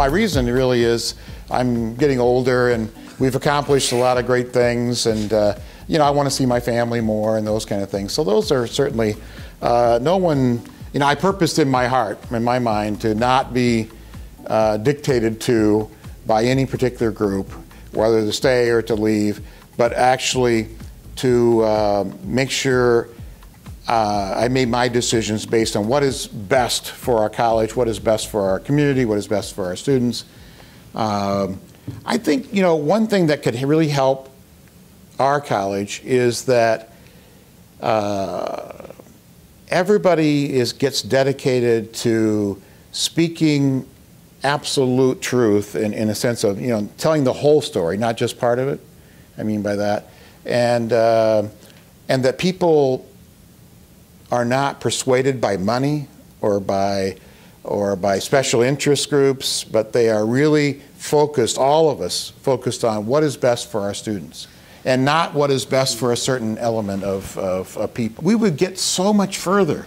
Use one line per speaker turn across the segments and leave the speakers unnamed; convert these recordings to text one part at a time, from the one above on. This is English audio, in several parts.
my reason really is I'm getting older and we've accomplished a lot of great things and uh, you know I want to see my family more and those kind of things. So those are certainly uh, no one. You know I purposed in my heart, in my mind, to not be uh, dictated to by any particular group, whether to stay or to leave, but actually to uh, make sure uh, I made my decisions based on what is best for our college, what is best for our community, what is best for our students. Um, I think, you know, one thing that could really help our college is that uh, everybody is, gets dedicated to speaking absolute truth in, in a sense of, you know, telling the whole story, not just part of it. I mean by that. And, uh, and that people are not persuaded by money or by, or by special interest groups, but they are really focused, all of us, focused on what is best for our students and not what is best for a certain element of, of, of people. We would get so much further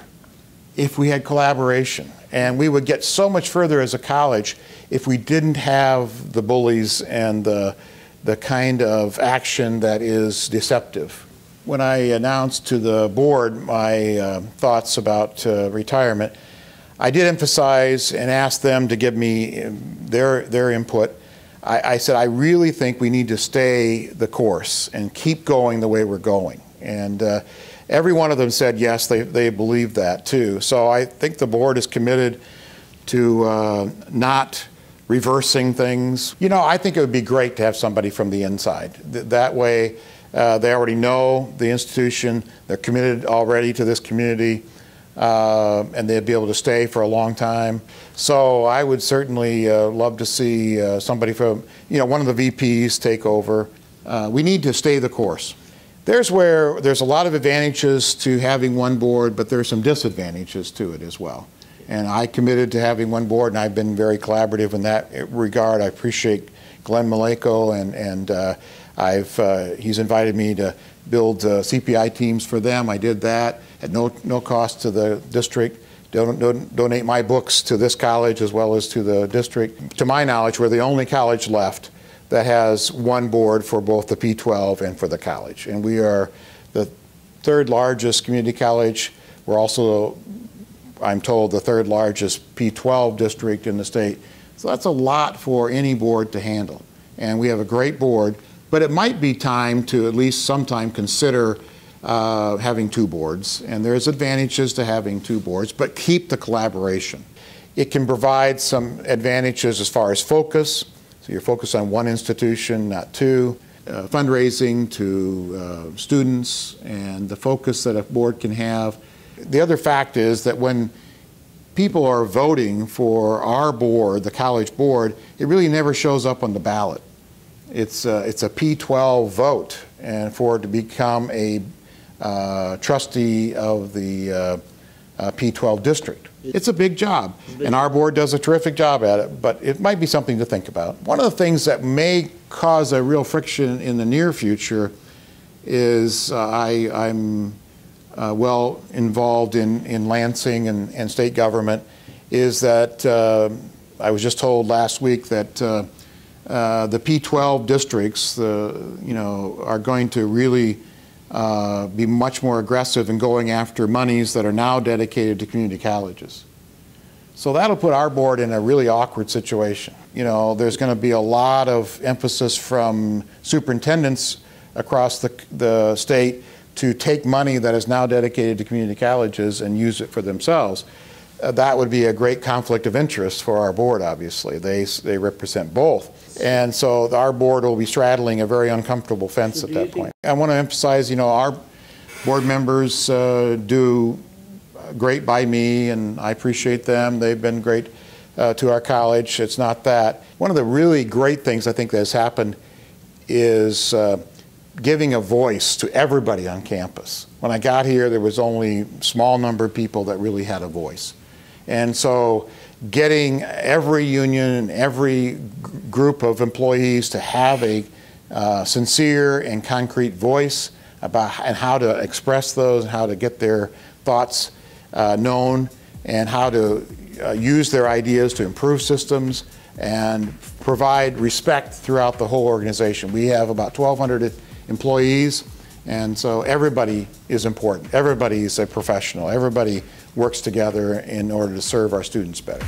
if we had collaboration. And we would get so much further as a college if we didn't have the bullies and the, the kind of action that is deceptive. When I announced to the board my uh, thoughts about uh, retirement, I did emphasize and ask them to give me um, their, their input. I, I said, I really think we need to stay the course and keep going the way we're going. And uh, every one of them said yes, they, they believe that too. So I think the board is committed to uh, not reversing things. You know, I think it would be great to have somebody from the inside. Th that way, uh, they already know the institution, they're committed already to this community, uh, and they'd be able to stay for a long time. So I would certainly uh, love to see uh, somebody from, you know, one of the VPs take over. Uh, we need to stay the course. There's where there's a lot of advantages to having one board, but there's some disadvantages to it as well. And I committed to having one board, and I've been very collaborative in that regard. I appreciate Glenn Maleyko, and, and uh, I've, uh, he's invited me to build uh, CPI teams for them. I did that at no, no cost to the district. Don, don, donate my books to this college as well as to the district. To my knowledge, we're the only college left that has one board for both the P12 and for the college. And we are the third largest community college. We're also, I'm told, the third largest P12 district in the state. So that's a lot for any board to handle. And we have a great board, but it might be time to at least sometime consider uh, having two boards. And there's advantages to having two boards, but keep the collaboration. It can provide some advantages as far as focus, so you're focused on one institution, not two. Uh, fundraising to uh, students and the focus that a board can have. The other fact is that when people are voting for our board, the college board, it really never shows up on the ballot. It's a, it's a P12 vote, and for it to become a uh, trustee of the uh, uh, P12 district. It's a big job, and our board does a terrific job at it, but it might be something to think about. One of the things that may cause a real friction in the near future is uh, I, am uh, well involved in, in Lansing and, and state government, is that uh, I was just told last week that uh, the P12 districts, the, you know, are going to really uh, be much more aggressive in going after monies that are now dedicated to community colleges. So that'll put our board in a really awkward situation. You know, there's going to be a lot of emphasis from superintendents across the, the state to take money that is now dedicated to community colleges and use it for themselves. Uh, that would be a great conflict of interest for our board, obviously. They, they represent both. And so our board will be straddling a very uncomfortable fence at that point. I want to emphasize, you know, our board members uh, do great by me, and I appreciate them. They've been great uh, to our college. It's not that. One of the really great things I think that has happened is uh, giving a voice to everybody on campus. When I got here, there was only a small number of people that really had a voice. And so getting every union and every group of employees to have a uh, sincere and concrete voice about and how to express those, how to get their thoughts uh, known. and how to uh, use their ideas to improve systems and provide respect throughout the whole organization. We have about 1,200 employees, and so everybody is important. Everybody is a professional. Everybody works together in order to serve our students better.